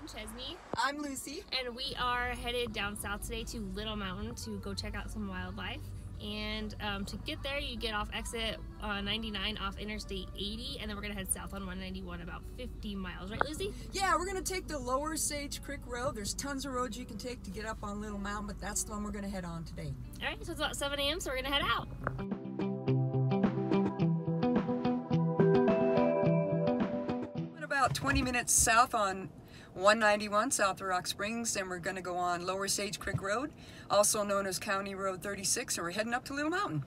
I'm Chesney, I'm Lucy. and we are headed down south today to Little Mountain to go check out some wildlife. And um, to get there, you get off exit uh, 99 off Interstate 80, and then we're gonna head south on 191 about 50 miles, right, Lucy? Yeah, we're gonna take the lower Sage Creek Road. There's tons of roads you can take to get up on Little Mountain, but that's the one we're gonna head on today. All right, so it's about 7 a.m., so we're gonna head out. About 20 minutes south on 191 south Rock Springs, and we're gonna go on Lower Sage Creek Road, also known as County Road 36, and we're heading up to Little Mountain.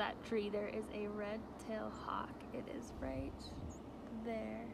That tree, there is a red-tailed hawk. It is right there.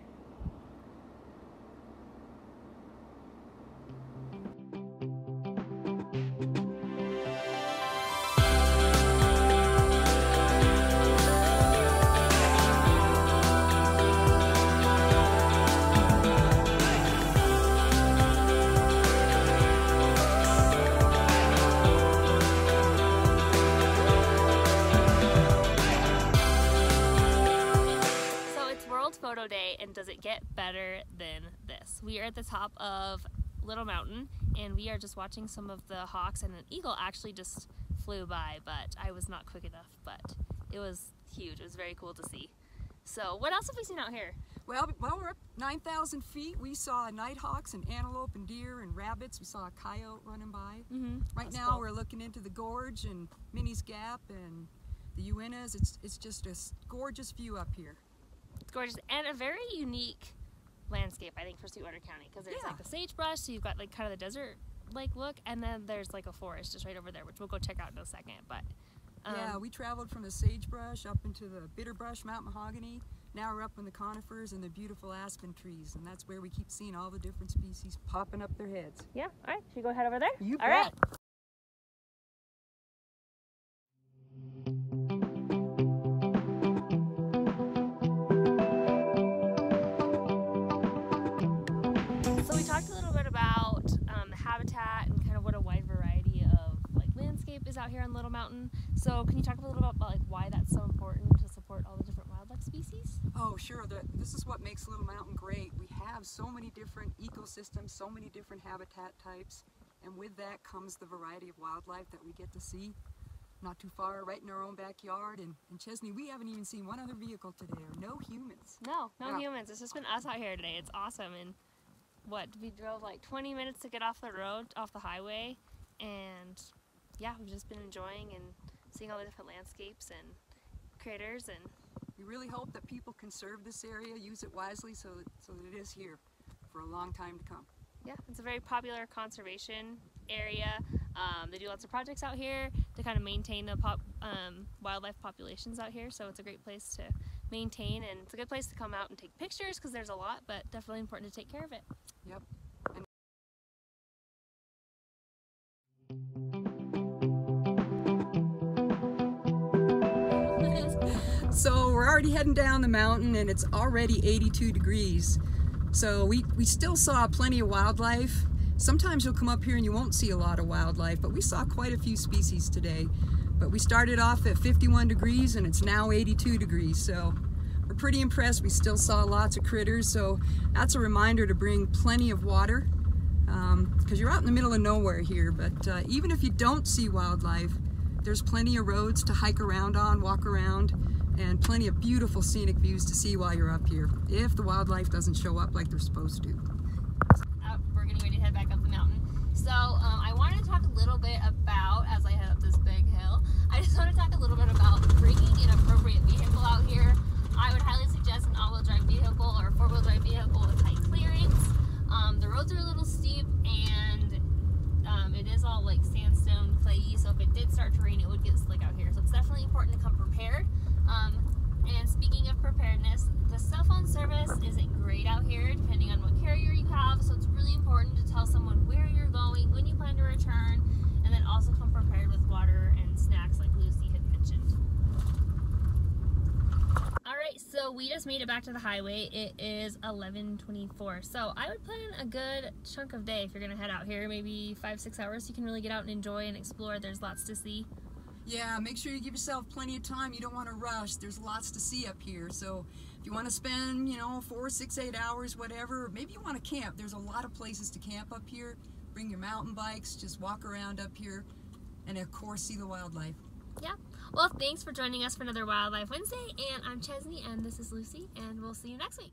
Day, and does it get better than this? We are at the top of Little Mountain, and we are just watching some of the hawks, and an eagle actually just flew by, but I was not quick enough. But it was huge. It was very cool to see. So what else have we seen out here? Well, while we're up 9,000 feet, we saw nighthawks and antelope and deer and rabbits. We saw a coyote running by. Mm-hmm. Right now, we're looking into the gorge and Minnie's Gap and the Uintas. It's, it's just a gorgeous view up here. It's gorgeous and a very unique landscape, I think, for Sweetwater County because there's Yeah. like the sagebrush, so you've got like kind of the desert like look, and then there's like a forest just right over there, which we'll go check out in a second. But um, yeah, we traveled from the sagebrush up into the bitterbrush, Mountain Mahogany. Now we're up in the conifers and the beautiful aspen trees, and that's where we keep seeing all the different species popping up their heads. yeah, all right, should we go head over there? You All right. bet. So landscape is out here on Little Mountain. So can you talk a little bit about like why that's so important to support all the different wildlife species? Oh, sure. The, this is what makes Little Mountain great. We have so many different ecosystems, so many different habitat types, and with that comes the variety of wildlife that we get to see. Not too far, right in our own backyard. And in Chesney, we haven't even seen one other vehicle today, or no humans. No, no humans. It's just been us out here today. It's awesome. And what we drove like 20 minutes to get off the road, off the highway, and yeah, we've just been enjoying and seeing all the different landscapes and critters and We really hope that people conserve this area, use it wisely, so that, so that it is here for a long time to come. yeah, it's a very popular conservation area. Um, they do lots of projects out here to kind of maintain the pop, um, wildlife populations out here. So it's a great place to maintain, and it's a good place to come out and take pictures because there's a lot, but definitely important to take care of it. Yep. So we're already heading down the mountain and it's already 82 degrees. So we, we still saw plenty of wildlife. Sometimes you'll come up here and you won't see a lot of wildlife, but we saw quite a few species today. But we started off at 51 degrees and it's now 82 degrees. So we're pretty impressed. We still saw lots of critters. So that's a reminder to bring plenty of water because you're out in the middle of nowhere here. But uh, even if you don't see wildlife, there's plenty of roads to hike around on, walk around. And plenty of beautiful scenic views to see while you're up here, if the wildlife doesn't show up like they're supposed to. Uh, we're getting ready to head back up the mountain. So um, I wanted to talk a little bit about, as I head up this big hill, I just want to talk a little bit about bringing an appropriate vehicle out here. I would highly suggest an all-wheel drive vehicle or a four-wheel drive vehicle with high clearance. Um, the roads are a little steep and um, it is all like sandstone clayy, so if it did start to rain, it would get slick out here. So it's definitely important to come prepared. Um, and speaking of preparedness, the cell isn't great out here, depending on what carrier you have. So it's really important to tell someone where you're going, when you plan to return, and then also come prepared with water and snacks, like Lucy had mentioned. All right, so we just made it back to the highway. It is 11:24. So I would plan a good chunk of day if you're gonna head out here, maybe five, six hours. You can really get out and enjoy and explore. There's lots to see. Yeah, make sure you give yourself plenty of time. You don't want to rush. There's lots to see up here. So if you want to spend, you know, four, six, eight hours, whatever, maybe you want to camp. There's a lot of places to camp up here. Bring your mountain bikes, just walk around up here, and of course, see the wildlife. Yeah. Well, thanks for joining us for another Wildlife Wednesday. And I'm Chesney, and this is Lucy, and we'll see you next week.